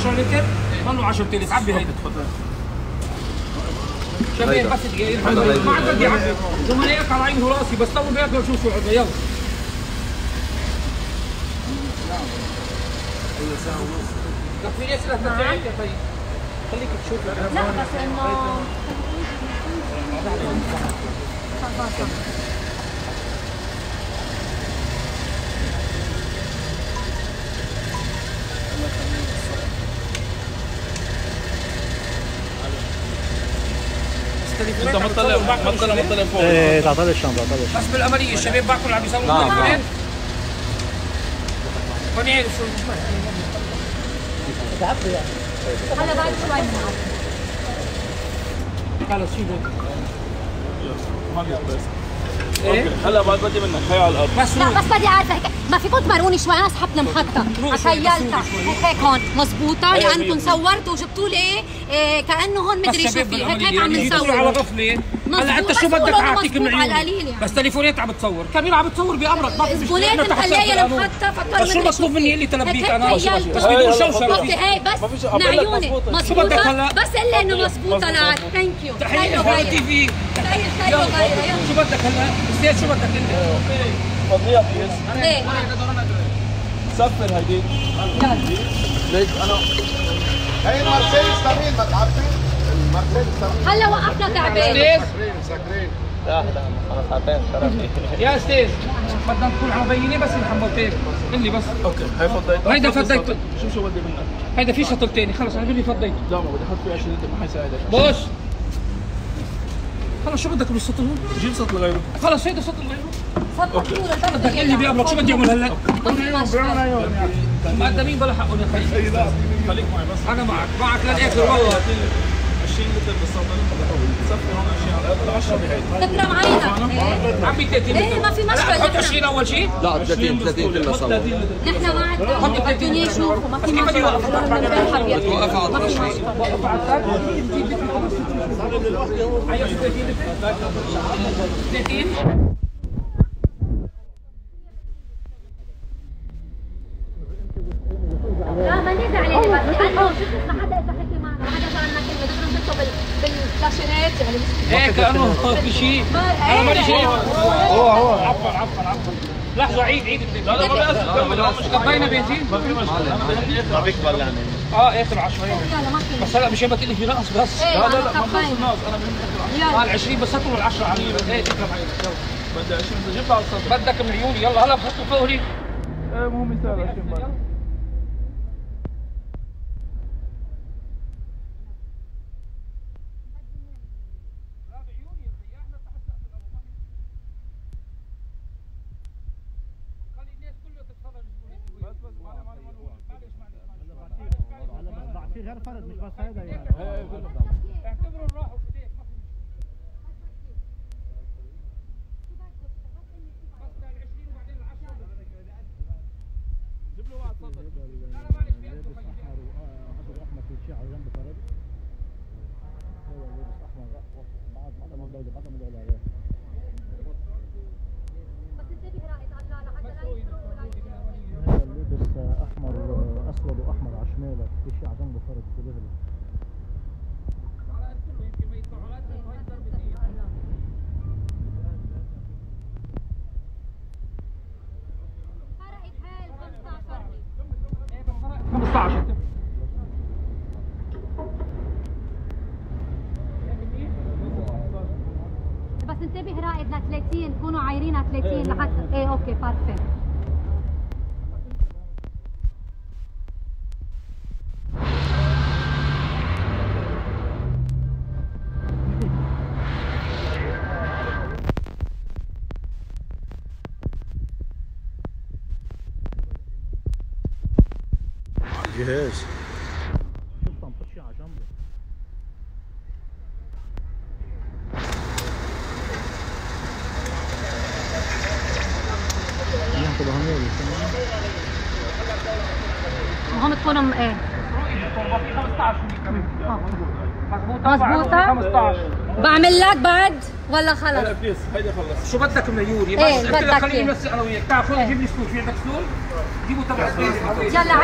10 لتر ضلوا 10 تلت عبي هيدا شباب بس دقيقة ما عاد بدي عبي زملائك على عيني وراسي بس تو بياكلوا شو شو عبي يلا. لك في أسئلة تبعك يا طيب. خليك تشوف. لا بس انه انت ما تطلع ما تطلع ما تطلع فوق إيه تعطيني الشنطه تعطيني بس بالعملية الشباب باكل عم يسووا نعم خليني اعرف شو هلا بعد شوي خلص شيله ما بس إيه؟ هلا بعد بدي منك هي على الأرض. بس لا بس بدي اعرف هيك ما فيكم تمرقوني شوي أنا سحبت بس تخيلتها شوي. هيك هون. مزبوطة. لانكم صورتوا وجبتوا لي إيه؟ كأنه هون مدري شو في. هيك هيك عم على نصور. غفلة. مظبوط، هلا أنت شو بدك أعطيك من على عيوني؟ يعني. بس تليفونات عم بتصور كاميرا عم بتصور بأمرك؟ ما في مشكلة. تحت مخليه. المحطة فكر بس شو مطلوب مني اللي تلبيك هيك أنا؟ هيك. بس بدي شوشره أوكي هي بس في من عيوني هلا؟ بس قل إنه مظبوطة لا ثانك يو تحية تي في خير خير شو بدك هلا؟ أستاذ شو بدك انت؟ فضيها بليز إيه سفر هيدي ليك أنا هي المرسيدس تمين ما تعرفي المرسيدس هلا وقفنا تعبان أستاذ مسكرين لا لا خلص شرفني يا أستاذ بدنا نكون عم بيني بس محملتين قل لي بس أوكي هي فضيتها هيدا فضيته. شو شو بدي منك؟ هيدا في شطل تاني خلص أنا لي فضيته لا ما بدي أحط فيه 20 لتر ما حيساعدك بص خلص شو بدك بالسطل هون؟ جيب صوت لغيره. خلص هيدا سطل غيره صدق بدك قل لي بيقبلك شو بدي اعمل هلأ؟ طول مقدمين بلا حقهم يا خليك. معي بس. أنا معك. معك للاخر والله. 20 لتر بالسطل هون 20 على الأرض 10 بهيدي تكرم عينك عمي 30 ليه ما في مشكلة. حط نحن 20 أول شيء لا 30 30 كلها سوا نحن ما عندنا بدهم يشوفوا ما في مشكلة. توقف على ما في 12 مشكلة. 30 30 لا ما عليه لأنه حدا اذا حكي معنا ما حدا سالنا كلمه دغري نزلته بال بالفلاشينات يعني هيك كانه في شيء أنا مالي شيء هو هو. عفوا عفوا عفوا. لحظة عيد عيد لا لا ما بيأثر. قضينا بنزين ما في مشكلة. ما بيقبل يعني. آه آخر 10 يلا ما في. بس هلا مش ما تقلي في نقص بس. إيه لا لا لا ما باين. الناس أنا بهم يلا. ال 20 بس هاتوا ال 10 علي إيه تكرم عليك بدي 20 بدي جيب على السطر بدك من عيوني. يلا هلا بحطوا فوق مو مثال 20 بقى في غير فرد مش بس هذا يعني اعتبروا راحوا في ايديك ما في مشكله بس ال 20 وبعدين ال 10 جيب له واحد سطر أنا معلش بيأكلوا خيي. احمر احمر في شيء على جنب فرد هو لابس أحمر بعد بعد من الدولة بعد من الدولة عليه. بس انتبه رائد على لحتى لا يكسروا ولا. هذا لابس أحمر أسود وأحمر على شماله في شيء على جنبه فرد انتبه له يمكن ما يطلعوا لا تنسوا هاي ضربة ايد. فرقت حال 15 إيه بس فرق 15 بس انتبه رائد ل 30 كونوا عايرين على 30 لحتى إيه أوكي بارفي جهاز تحط شيء على جنبه انت بهميل وهم تكونوا م- إيه في 15 هنيك كمان مضبوطة مظبوطة؟ 15 بعمل لك بعد ولا خلص بليز هيدي خلص شو بدك من؟ إيه، قلت لك بدك خليني إيه. بس أنا وياك تعال خذ جيب لي ستول في عندك ستول؟ جيبوا تبع يلا